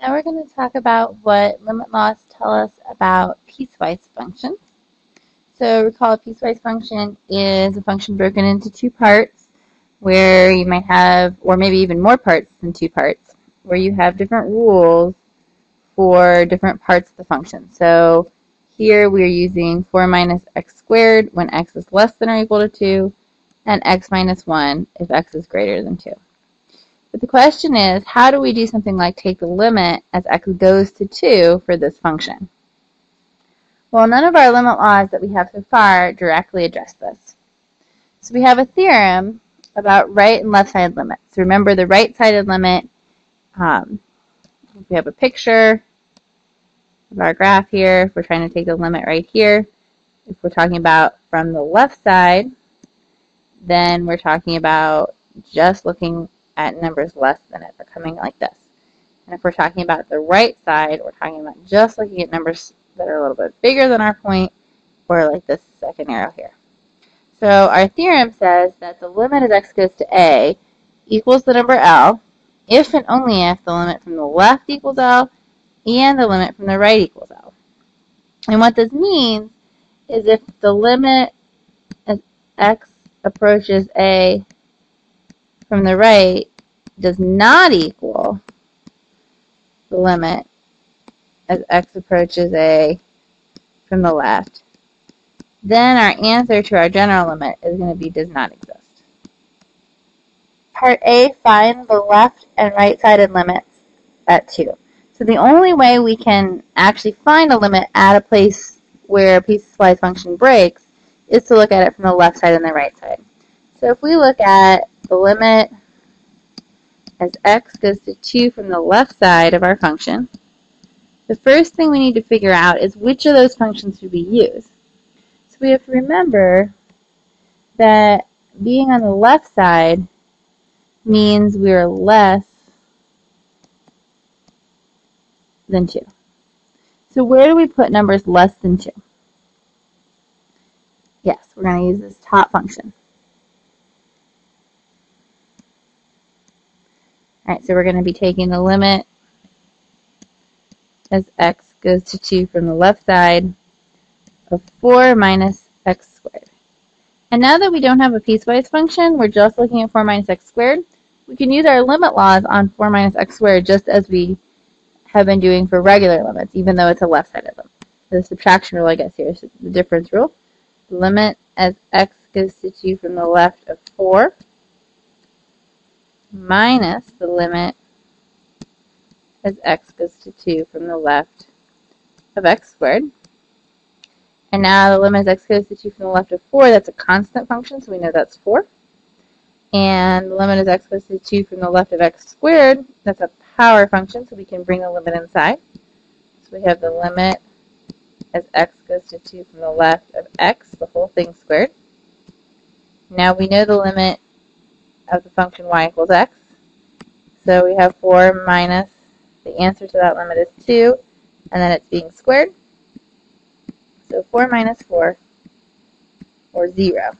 Now we're going to talk about what limit laws tell us about piecewise functions. So recall a piecewise function is a function broken into two parts where you might have, or maybe even more parts than two parts, where you have different rules for different parts of the function. So here we are using 4 minus x squared when x is less than or equal to 2, and x minus 1 if x is greater than 2. But the question is, how do we do something like take the limit as x goes to 2 for this function? Well, none of our limit laws that we have so far directly address this. So we have a theorem about right and left side limits. Remember the right-sided limit, um, we have a picture of our graph here. If we're trying to take the limit right here, if we're talking about from the left side, then we're talking about just looking at numbers less than it. They're coming like this. And if we're talking about the right side, we're talking about just looking at numbers that are a little bit bigger than our point, or like this second arrow here. So our theorem says that the limit as x goes to a equals the number L if and only if the limit from the left equals L and the limit from the right equals L. And what this means is if the limit as x approaches a from the right does not equal the limit as x approaches a from the left, then our answer to our general limit is going to be does not exist. Part A, find the left and right-sided limits at 2. So the only way we can actually find a limit at a place where a piecewise function breaks is to look at it from the left side and the right side. So if we look at the limit as x goes to 2 from the left side of our function, the first thing we need to figure out is which of those functions should we use. So we have to remember that being on the left side means we're less than 2. So where do we put numbers less than 2? Yes, we're going to use this top function. Alright, so we're going to be taking the limit as x goes to 2 from the left side of 4 minus x squared. And now that we don't have a piecewise function, we're just looking at 4 minus x squared, we can use our limit laws on 4 minus x squared just as we have been doing for regular limits, even though it's a left-sided limit. The subtraction rule, I guess, here is the difference rule. Limit as x goes to 2 from the left of 4 minus the limit as x goes to 2 from the left of x squared. And now the limit as x goes to 2 from the left of 4, that's a constant function, so we know that's 4. And the limit as x goes to 2 from the left of x squared, that's a power function, so we can bring the limit inside. So we have the limit as x goes to 2 from the left of x, the whole thing squared. Now we know the limit of the function y equals x. So we have 4 minus, the answer to that limit is 2, and then it's being squared. So 4 minus 4, or 0,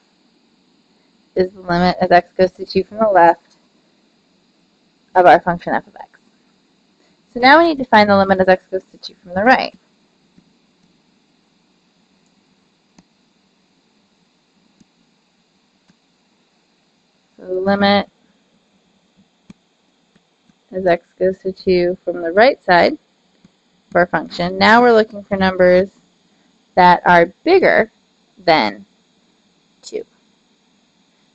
is the limit as x goes to 2 from the left of our function f of x. So now we need to find the limit as x goes to 2 from the right. the limit as x goes to 2 from the right side for our function. Now we're looking for numbers that are bigger than 2.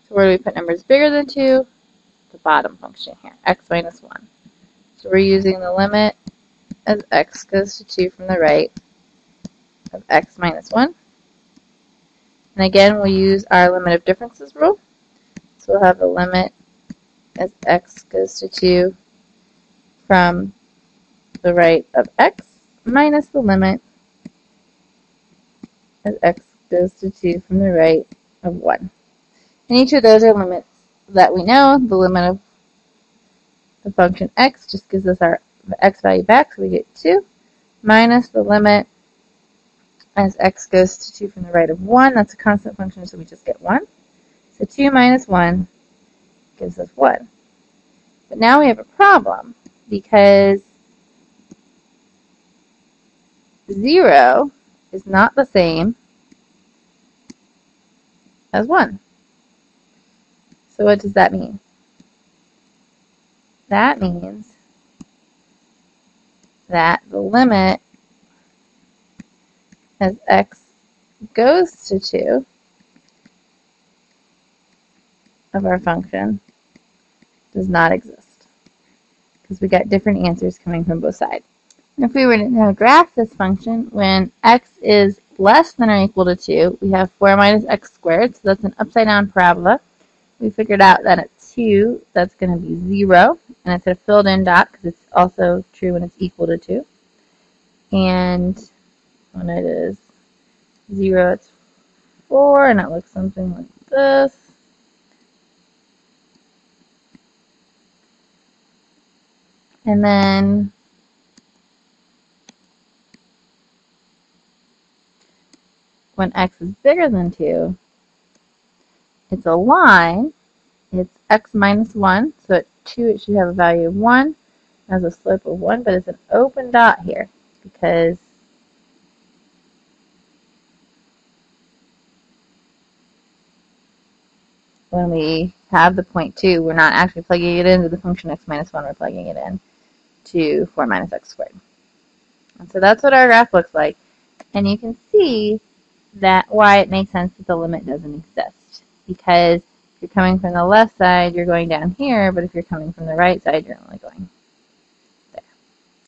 So where do we put numbers bigger than 2? The bottom function here, x minus 1. So we're using the limit as x goes to 2 from the right of x minus 1. And again, we'll use our limit of differences rule. So we'll have the limit as x goes to 2 from the right of x minus the limit as x goes to 2 from the right of 1. And each of those are limits that we know. The limit of the function x just gives us our x value back, so we get 2, minus the limit as x goes to 2 from the right of 1. That's a constant function, so we just get 1. So 2 minus 1 gives us 1. But now we have a problem because 0 is not the same as 1. So what does that mean? That means that the limit as x goes to 2 of our function does not exist because we got different answers coming from both sides. If we were to now graph this function, when x is less than or equal to 2, we have 4 minus x squared, so that's an upside down parabola. We figured out that at 2, that's going to be 0, and it's a filled in dot because it's also true when it's equal to 2. And when it is 0, it's 4, and it looks something like this. And then when x is bigger than 2, it's a line. It's x minus 1. So at 2 it should have a value of 1. It has a slope of 1, but it's an open dot here because when we have the point 2, we're not actually plugging it into the function x minus 1, we're plugging it in to 4 minus x squared. And so that's what our graph looks like. And you can see that why it makes sense that the limit doesn't exist. Because if you're coming from the left side, you're going down here, but if you're coming from the right side, you're only going